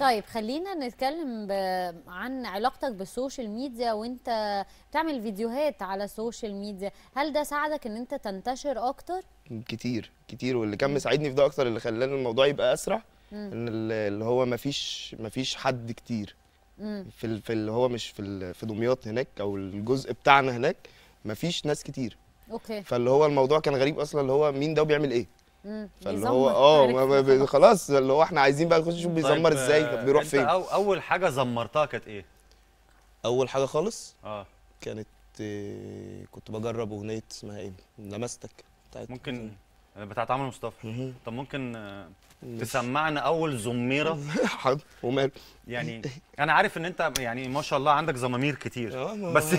طيب خلينا نتكلم ب... عن علاقتك بال social media وانت بتعمل فيديوهات على ال social media. هل ده ساعدك ان انت تنتشر أكتر؟ كتير كتير. واللي كان مساعدني في ده أكتر اللي خلاني الموضوع يبقى اسرع مم. اللي هو مفيش مفيش حد كتير. مم. في ال- في اللي هو مش في ال- في دمياط هناك أو الجزء بتاعنا هناك مفيش ناس كتير. okay. فاللي هو الموضوع كان غريب أصلا اللي هو مين ده وبيعمل إيه. فاللي هو آه خلاص. اللي هو إحنا عايزين بقى نخش نشوف بيزمر طيب، إزاي آه، طب بيروح أنت فين. أو أول حاجة زمرتها كانت إيه؟ أول حاجة خالص؟ آه. كانت آه، كنت بجرب أغنية اسمها إيه؟ لمستك بتاعت ممكن بتاعت عمرو مصطفى. طب ممكن آه، تسمعنا أول زميرة؟ حاضر وماله يعني أنا عارف إن أنت يعني ما شاء الله عندك زمامير كتير. آه ما- بس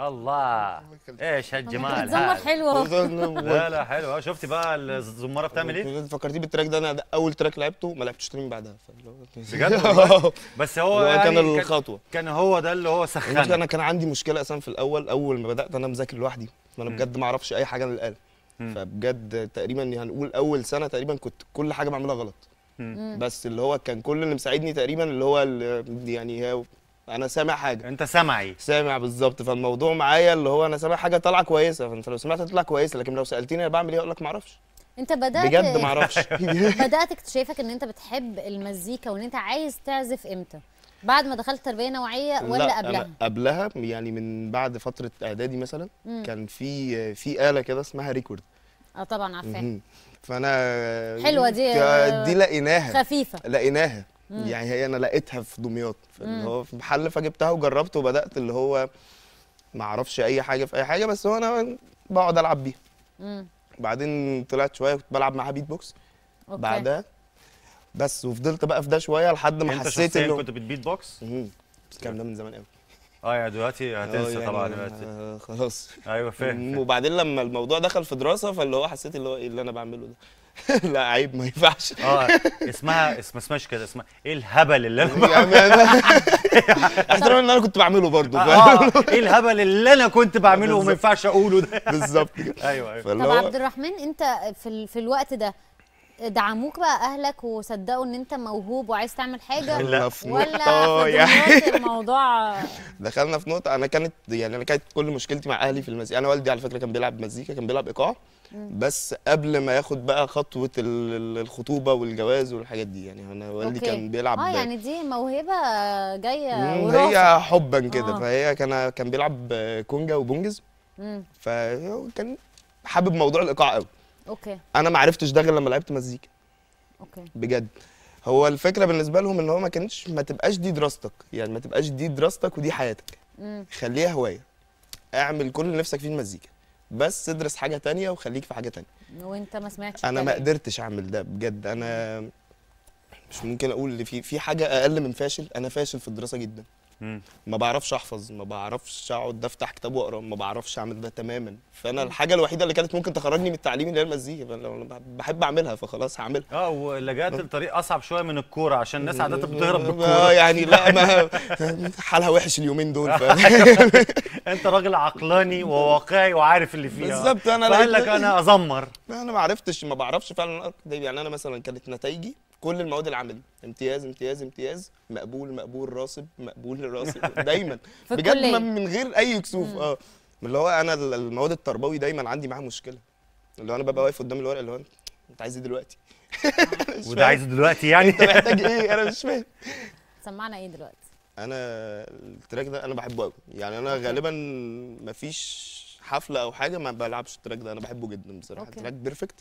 الله. إيش هالجمال؟ بتزمر هذا. حلو. اهو لا لا حلو. آه، شفتي بقى الزمارة بتعمل إيه؟ فكرتيه بالتراك ده. أنا أول تراك لعبته ما لعبتش تاني من بعدها. بجد؟ بس هو يعني كان الخطوة. كان هو ده اللي هو سخن أنا كان عندي مشكلة أصلا في الأول. أول ما بدأت أنا مذاكر لوحدي. فانا مم. بجد ما أعرفش أي حاجة عن الآلة. فبجد تقريبا هنقول أول سنة تقريبا كنت كل حاجة بعملها غلط. بس اللي هو كان كل اللي مساعدني تقريبا اللي هو ال- يعني هي أنا سامع حاجة. أنت سمعي سامع بالظبط فالموضوع معايا اللي هو أنا سامع حاجة طالعة كويسة فأنت لو سمعت تطلع كويسة لكن لو سألتني أنا بعمل إيه أقول لك ما أعرفش أنت بدأت بجد ما أعرفش بدأت اكتشافك إن أنت بتحب المزيكا وإن أنت عايز تعزف إمتى؟ بعد ما دخلت تربية نوعية ولا لا، قبلها؟ قبلها يعني من بعد فترة إعدادي مثلا مم. كان في في آلة كده اسمها ريكورد. آه طبعا عارفاها. فأنا حلوة دي، دي لقيناها. خفيفة. لقيناها. مم. يعني هي أنا لقيتها في دمياط فاللي مم. هو في محل فجبتها وجربت وبدأت اللي هو ما أعرفش أي حاجة في أي حاجة بس هو أنا بقعد ألعب بيها. بعدين طلعت شوية كنت بلعب معاها beatbox okay بعدها بس وفضلت بقى في ده شوية لحد ما حسيت إنه كنت بتبيت بوكس الكلام ده من زمان قوي آه يعني دلوقتي هتنسى يعني طبعا دلوقتي. آه، خلاص. أيوه فاهم. وبعدين لما الموضوع دخل في دراسة فاللي هو حسيت اللي هو إيه اللي أنا بعمله ده؟ لا عيب ما ينفعش. آه اسمها اسم اسمهاش كده اسمها إيه الهبل اللي أنا يعني أنا احترام إن أنا كنت بعمله برضه آه إيه الهبل اللي أنا كنت بعمله وما ينفعش أقوله ده؟ بالظبط. كده أيوه. أيوه طب عبد الرحمن أنت في ال... في الوقت ده دعموك بقى أهلك وصدقوا إن أنت موهوب وعايز تعمل حاجة؟ دخلنا في ولا في يعني. الموضوع دخلنا في نقطة أنا كانت يعني أنا كانت كل مشكلتي مع أهلي في المزيكا. أنا والدي على فكرة كان بيلعب مزيكا كان بيلعب إيقاع. بس قبل ما ياخد بقى خطوة ال- ال- الخطوبة والجواز والحاجات دي يعني أنا والدي okay. كان بيلعب آه يعني دي موهبة جاية وراثة. هي حبا كده. آه. فهي كان كان بيلعب كونجا وبونجز. فكان حابب موضوع الإيقاع قوي. okay. أنا ما عرفتش ده غير لما لعبت مزيكا. okay. بجد. هو الفكرة بالنسبة لهم إن هو ما كانش ما تبقاش دي دراستك. يعني ما تبقاش دي دراستك ودي حياتك. مم. خليها هواية. اعمل كل اللي نفسك فيه المزيكا بس ادرس حاجة تانية وخليك في حاجة تانية. وأنت ما سمعتش أنا ما. قدرتش أعمل ده بجد. أنا مش ممكن أقول اللي في في حاجة أقل من فاشل. أنا فاشل في الدراسة جدا. مم. ما بعرفش احفظ ما بعرفش اقعد افتح كتاب واقرا ما بعرفش اعمل ده تماما. فأنا الحاجة الوحيدة اللي كانت ممكن تخرجني من التعليم اللي هي المزيكا بحب اعملها فخلاص هعملها. آه ولجأت الطريق اصعب شوية من الكورة عشان الناس عادة بتهرب آه بالكوره يعني لا ما حالها وحش اليومين دول ف... انت راجل عقلاني وواقعي وعارف اللي فيها بالظبط، فقال لقيت- لك أنا أزمر. أنا ما عرفتش ما بعرفش فعلا. يعني أنا مثلا كانت نتائجي كل المواد العملي امتياز امتياز امتياز مقبول مقبول راسب مقبول راسب دايما. بجد من غير أي كسوف. آه. اللي هو أنا ال- المواد التربوي دايما عندي معاها مشكلة. اللي هو أنا ببقى واقف قدام الورق اللي هو أنت عايز إيه دلوقتي؟ وده. عايزه دلوقتي يعني؟ أنت محتاج إيه؟ أنا مش فاهم. سمعنا إيه دلوقتي؟ أنا ال track ده أنا بحبه قوي يعني أنا غالبا مفيش حفلة أو حاجة ما بلعبش ال track ده. أنا بحبه جدا بصراحة. okay. track perfect